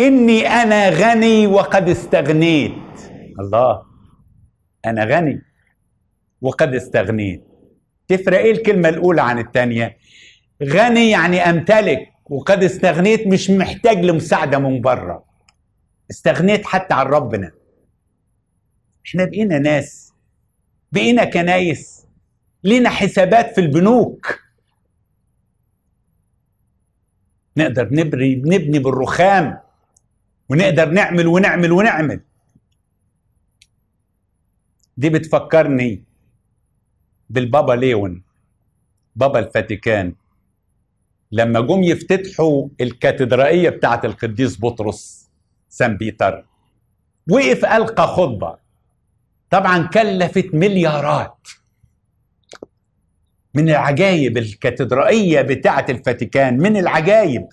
إني أنا غني وقد استغنيت. الله أنا غني وقد استغنيت. تفرق إيه الكلمة الأولى عن الثانية غني يعني أمتلك وقد استغنيت مش محتاج لمساعدة من بره. استغنيت حتى عن ربنا. إحنا بقينا ناس بقينا كنايس لينا حسابات في البنوك. نقدر نبني نبني بالرخام. ونقدر نعمل ونعمل ونعمل. دي بتفكرني بالبابا ليون بابا الفاتيكان. لما جم يفتتحوا الكاتدرائية بتاعة القديس بطرس سان بيتر وقف ألقى خطبة. طبعا كلفت مليارات من العجائب الكاتدرائية بتاعة الفاتيكان من العجائب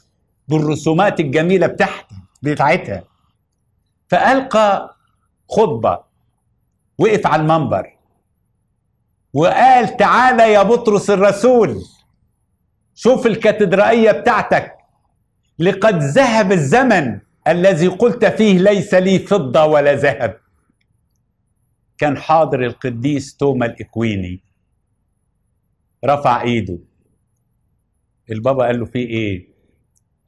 بالرسومات الجميلة بتاعتها بتاعتها. فألقى خطبة وقف على المنبر وقال تعالى يا بطرس الرسول شوف الكاتدرائية بتاعتك. لقد ذهب الزمن الذي قلت فيه ليس لي فضة ولا ذهب. كان حاضر القديس توما الإكويني. رفع إيده. البابا قال له في إيه؟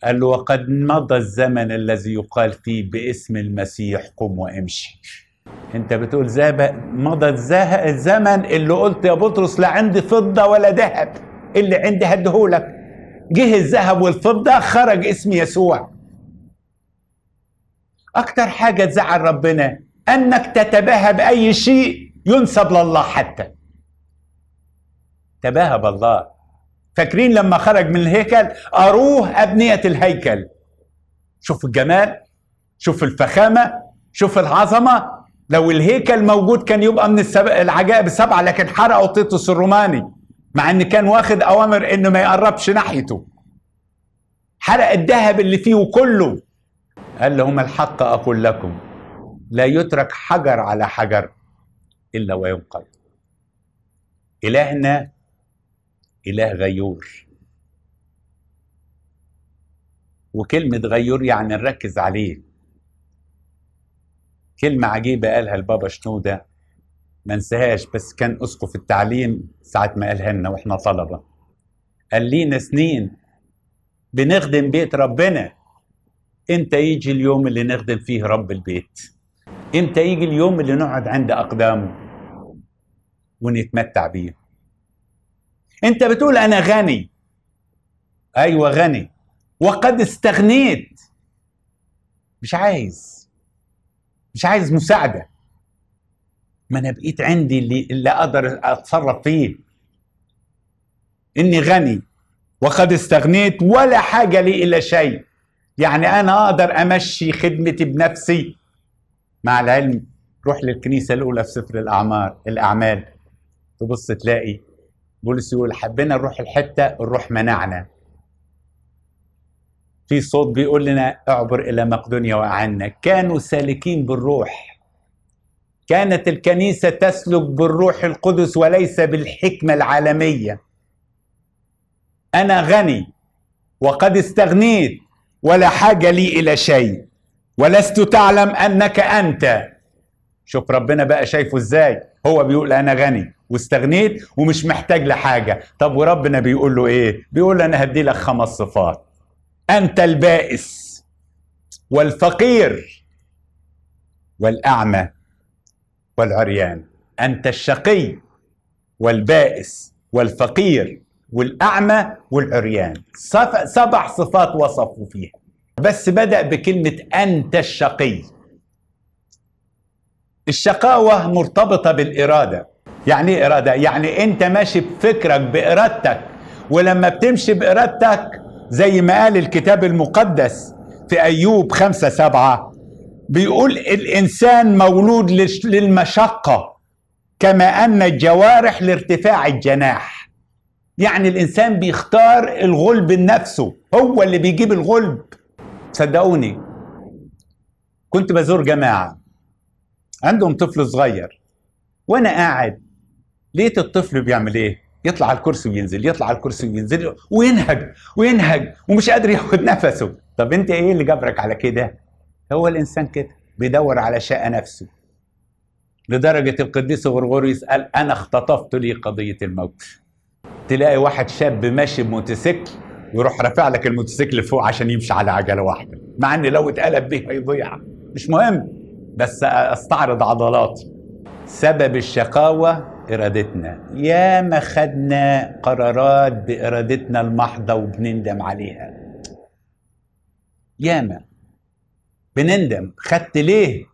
قال له وقد مضى الزمن الذي يقال فيه باسم المسيح قم وامشي. انت بتقول ذهب مضى الزمن اللي قلت يا بطرس لا عندي فضة ولا ذهب. اللي عندي هديهولك. جه الذهب والفضة خرج اسم يسوع. أكتر حاجة تزعل ربنا أنك تتباهى بأي شيء ينسب لله حتى. تباهى بالله. فاكرين لما خرج من الهيكل؟ أروه أبنية الهيكل. شوف الجمال شوف الفخامة شوف العظمة. لو الهيكل موجود كان يبقى من. العجائب السبعة لكن حرقوا تيتوس الروماني مع إن كان واخد أوامر إنه ما يقربش ناحيته. حرق الذهب اللي فيه كله. قال لهم الحق أقول لكم لا يترك حجر على حجر إلا وينقض إلهنا إله غيور. وكلمة غيور يعني نركز عليه. كلمة عجيبة قالها البابا شنودة ما انساهاش بس كان اسقف التعليم ساعة ما قالها لنا وإحنا طلبة. قال لينا سنين بنخدم بيت ربنا. إمتى يجي اليوم اللي نخدم فيه رب البيت؟ إمتى يجي اليوم اللي نقعد عند أقدامه ونتمتع بيه؟ انت بتقول أنا غني. أيوه غني. وقد استغنيت. مش عايز. مش عايز مساعدة. ما أنا بقيت عندي اللي, اللي أقدر أتصرف فيه. إني غني. وقد استغنيت ولا حاجة لي إلا شيء. يعني أنا أقدر أمشي خدمتي بنفسي. مع العلم روح للكنيسة الأولى في سفر الاعمار الأعمال. تبص تلاقي بولس يقول حبينا نروح الحتة الروح منعنا. في صوت بيقول لنا اعبر إلى مقدونيا وأعنا. كانوا سالكين بالروح. كانت الكنيسة تسلك بالروح القدس وليس بالحكمة العالمية. أنا غني وقد استغنيت ولا حاجة لي إلى شيء. ولست تعلم أنك أنت. شوف ربنا بقى شايفه إزاي. هو بيقول أنا غني واستغنيت ومش محتاج لحاجة. طب وربنا بيقول له إيه؟ بيقول له أنا هدي لك خمس صفات. أنت البائس والفقير والأعمى والعريان. أنت الشقي والبائس والفقير والأعمى والعريان. سبع صفات وصفوا فيها. بس بدأ بكلمة أنت الشقي. الشقاوة مرتبطة بالإرادة. يعني إيه إرادة؟ يعني أنت ماشي بفكرك بإرادتك. ولما بتمشي بإرادتك زي ما قال الكتاب المقدس في أيوب خمسة سبعة بيقول الإنسان مولود للمشقة كما أن الجوارح لارتفاع الجناح. يعني الإنسان بيختار الغلب لنفسه. هو اللي بيجيب الغلب. صدقوني. كنت بزور جماعة. عندهم طفل صغير. وأنا قاعد لقيت الطفل بيعمل إيه؟ يطلع على الكرسي وينزل يطلع على الكرسي وينزل وينهج وينهج ومش قادر ياخد نفسه. طب أنت إيه اللي جبرك على كده؟ هو الإنسان كده بيدور على شقة نفسه. لدرجة القديس غرغوريوس قال أنا اختطفت لي قضية الموت. تلاقي واحد شاب ماشي بموتوسيكل ويروح رافع لك الموتوسيكل فوق عشان يمشي على عجلة واحدة مع إن لو اتقلب به هيضيع. مش مهم. بس استعرض عضلاتي سبب الشقاوة إرادتنا. يا ما خدنا قرارات بإرادتنا المحضة وبنندم عليها. ياما بنندم. خدت ليه؟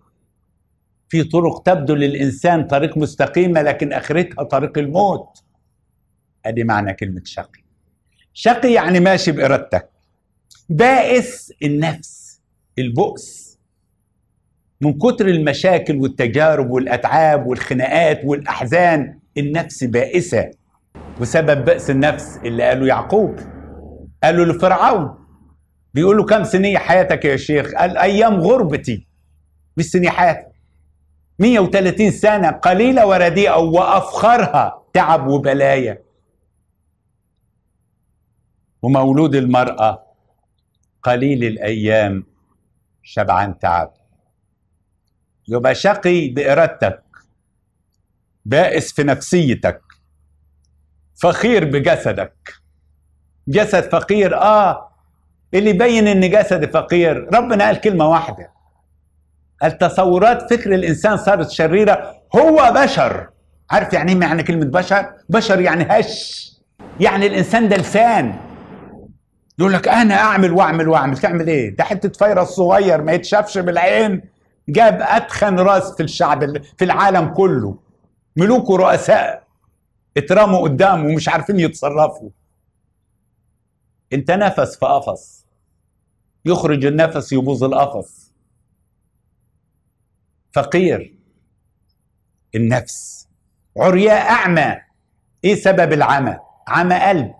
في طرق تبدو للإنسان طريق مستقيمة لكن آخرتها طريق الموت. أدي معنى كلمة شقي. شقي يعني ماشي بإرادتك. بائس النفس البؤس. من كتر المشاكل والتجارب والأتعاب والخناقات والأحزان النفس بائسة. وسبب بأس النفس اللي قاله يعقوب. قالوا لفرعون. بيقول له كم سنية حياتك يا شيخ؟ قال أيام غربتي. مش سنية حياتك 130 سنة قليلة ورديئة وأفخرها تعب وبلايا. ومولود المرأة قليل الأيام شبعان تعب. يبقى شقي بإرادتك بائس في نفسيتك فخير بجسدك. جسد فقير آه اللي يبين إن جسد فقير. ربنا قال كلمة واحدة. قال تصورات فكر الإنسان صارت شريرة هو بشر. عارف يعني إيه معنى كلمة بشر؟ بشر يعني هش. يعني الإنسان ده لسان. يقول لك أنا أعمل وأعمل وأعمل. تعمل إيه؟ ده حتة فيروس صغير ما يتشافش بالعين. جاب أتخن رأس في الشعب في العالم كله. ملوك ورؤساء اترموا قدامه ومش عارفين يتصرفوا. انت نفس في قفص. يخرج النفس يبوظ القفص. فقير. النفس. عرياء أعمى. إيه سبب العمى؟ عمى قلب.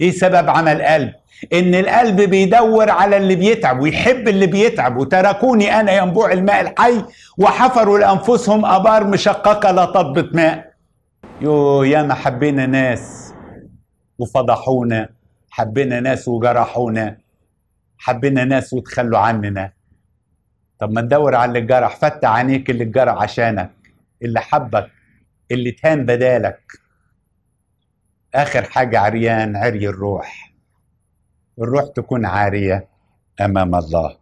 إيه سبب عمى القلب إن القلب بيدور على اللي بيتعب ويحب اللي بيتعب. وتركوني أنا ينبوع الماء الحي وحفروا لأنفسهم أبار مشققة لا تضبط ماء. يو يا ما حبينا ناس وفضحونا حبينا ناس وجرحونا حبينا ناس وتخلوا عننا. طب ما ندور على اللي جرح فتح عينيك اللي جرح عشانك اللي حبك اللي تهان بدالك. آخر حاجة عريان عري الروح. الروح تكون عارية أمام الله.